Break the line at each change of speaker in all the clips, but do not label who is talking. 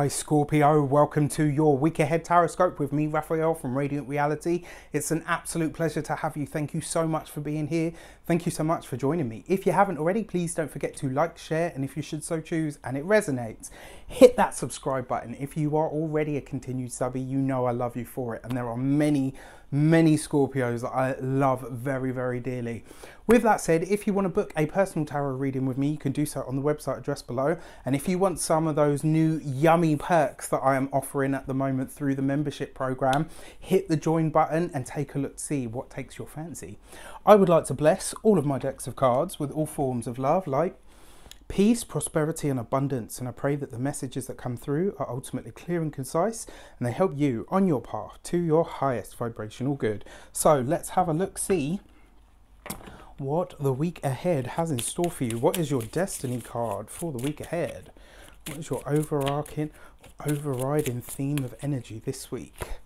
Hi Scorpio, welcome to your week ahead Taroscope with me, Raphael from Reydiant Reality. It's an absolute pleasure to have you. Thank you so much for being here. Thank you so much for joining me. If you haven't already, please don't forget to like, share, and if you should so choose and it resonates, hit that subscribe button. If you are already a continued subby, you know I love you for it. And there are many many Scorpios that I love very, very dearly. With that said, if you want to book a personal tarot reading with me, you can do so on the website address below. And if you want some of those new yummy perks that I am offering at the moment through the membership program, hit the join button and take a look to see what takes your fancy. I would like to bless all of my decks of cards with all forms of love, light, peace, prosperity, and abundance. And I pray that the messages that come through are ultimately clear and concise and they help you on your path to your highest vibrational good. So let's have a look, see what the week ahead has in store for you. What is your destiny card for the week ahead? What is your overarching, overriding theme of energy this week?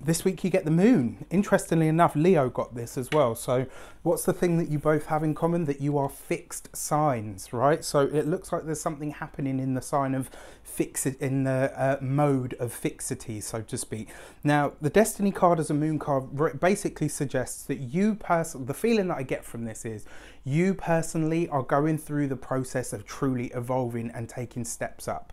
This week you get the moon. Interestingly enough, Leo got this as well. So what's the thing that you both have in common? That you are fixed signs, right? So it looks like there's something happening in the sign of fix it in the uh, mode of fixity, so to speak. Now, the destiny card as a moon card basically suggests that you person the feeling that I get from this is you personally are going through the process of truly evolving and taking steps up.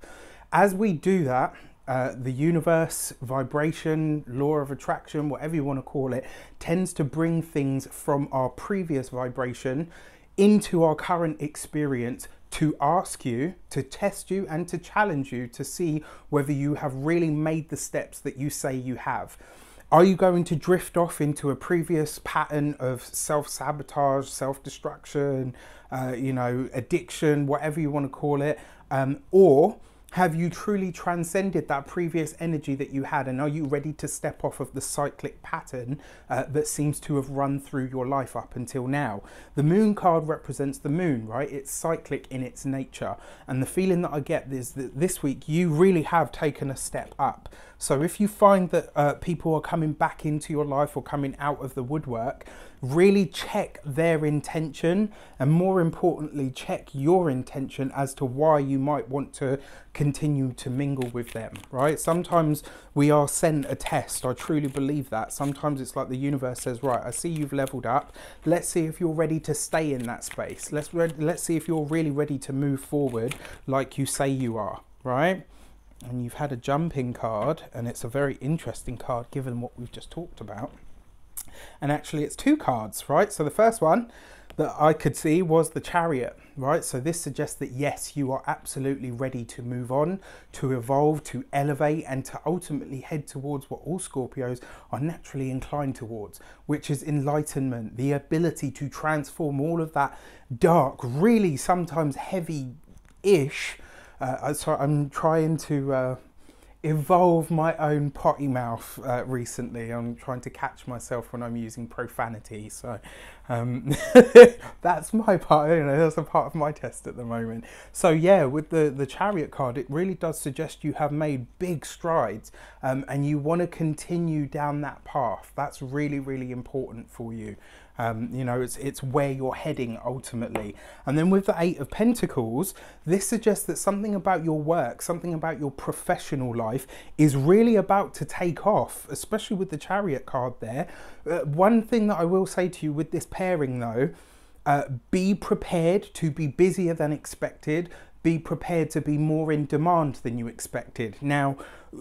As we do that, uh, the universe, vibration, law of attraction, whatever you want to call it, tends to bring things from our previous vibration into our current experience to ask you, to test you, and to challenge you to see whether you have really made the steps that you say you have. Are you going to drift off into a previous pattern of self sabotage, self destruction, uh, you know, addiction, whatever you want to call it? Um, or have you truly transcended that previous energy that you had? And are you ready to step off of the cyclic pattern uh, that seems to have run through your life up until now? The moon card represents the moon, right? It's cyclic in its nature. And the feeling that I get is that this week you really have taken a step up. So if you find that uh, people are coming back into your life or coming out of the woodwork, really check their intention and more importantly check your intention as to why you might want to continue to mingle with them right? Sometimes we are sent a test. I truly believe that. Sometimes it's like the universe says right i see you've leveled up. Let's see if you're ready to stay in that space. Let's let's see if you're really ready to move forward like you say you are right? And you've had a jumping card and it's a very interesting card given what we've just talked about and actually it's two cards, right? So the first one that I could see was the chariot, right? So this suggests that yes, you are absolutely ready to move on, to evolve, to elevate, and to ultimately head towards what all Scorpios are naturally inclined towards, which is enlightenment, the ability to transform all of that dark, really sometimes heavy ish. Uh, so I'm trying to. Uh, evolve my own potty mouth uh, recently. I'm trying to catch myself when I'm using profanity. So um, that's my part. You know, that's a part of my test at the moment. So yeah, with the the chariot card, it really does suggest you have made big strides, um, and you want to continue down that path. That's really really important for you. Um, you know, it's, it's where you're heading ultimately. And then with the Eight of Pentacles, this suggests that something about your work, something about your professional life is really about to take off, especially with the Chariot card there. Uh, one thing that I will say to you with this pairing though, uh, be prepared to be busier than expected be prepared to be more in demand than you expected. Now,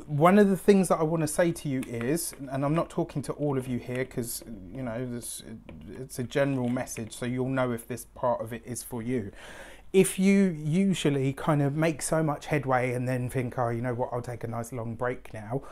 one of the things that I want to say to you is, and I'm not talking to all of you here because, you know, this, it's a general message, so you'll know if this part of it is for you. If you usually kind of make so much headway and then think, oh, you know what, I'll take a nice long break now,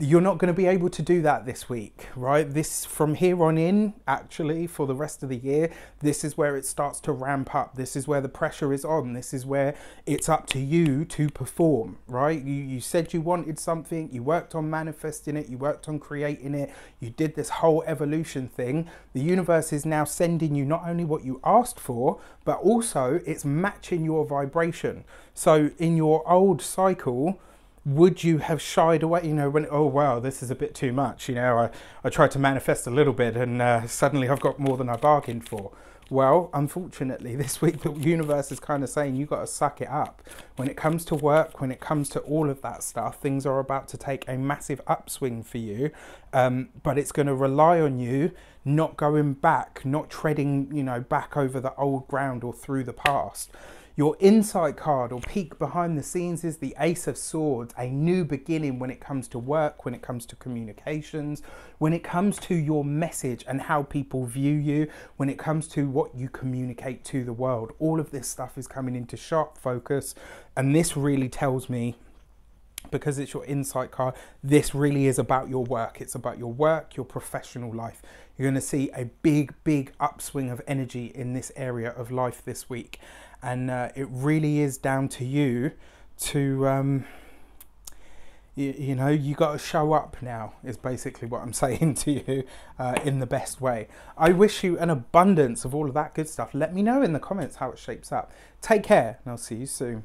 you're not going to be able to do that this week, right? This from here on in, actually, for the rest of the year, this is where it starts to ramp up. This is where the pressure is on. This is where it's up to you to perform, right? You, you said you wanted something, you worked on manifesting it, you worked on creating it, you did this whole evolution thing. The universe is now sending you not only what you asked for, but also it's matching your vibration. So in your old cycle, would you have shied away you know when oh wow this is a bit too much you know i, I tried to manifest a little bit and uh, suddenly i've got more than i bargained for Well, unfortunately, this week the universe is kind of saying you got to suck it up. When it comes to work, when it comes to all of that stuff, things are about to take a massive upswing for you. Um, but it's going to rely on you not going back, not treading, you know, back over the old ground or through the past. Your insight card or peek behind the scenes is the Ace of Swords, a new beginning when it comes to work, when it comes to communications, when it comes to your message and how people view you, when it comes to what you communicate to the world. All of this stuff is coming into sharp focus, and this really tells me because it's your insight card, this really is about your work. It's about your work, your professional life. You're going to see a big, big upswing of energy in this area of life this week. And uh, it really is down to you to um, you, you, know you got to show up now is basically what i'm saying to you uh, in the best way. I wish you an abundance of all of that good stuff. Let me know in the comments how it shapes up. Take care and i'll see you soon